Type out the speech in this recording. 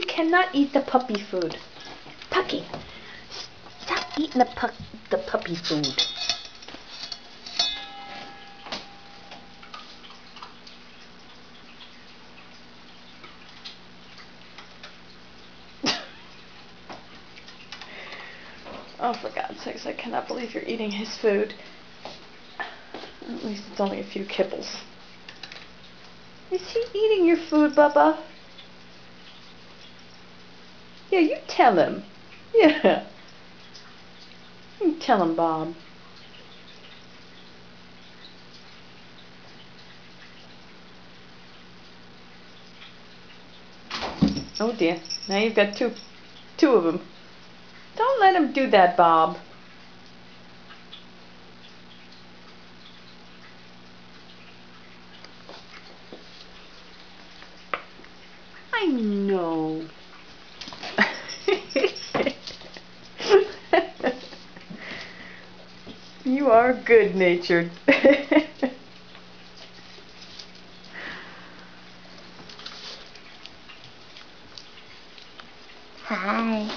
cannot eat the puppy food. Pucky, stop eating the, pu the puppy food. Oh, for God's sakes, I cannot believe you're eating his food. At least it's only a few kibbles. Is he eating your food, Bubba? Yeah, you tell him. Yeah. You tell him, Bob. Oh dear. Now you've got two, two of them. Don't let him do that, Bob. I know. You are good natured. Hi.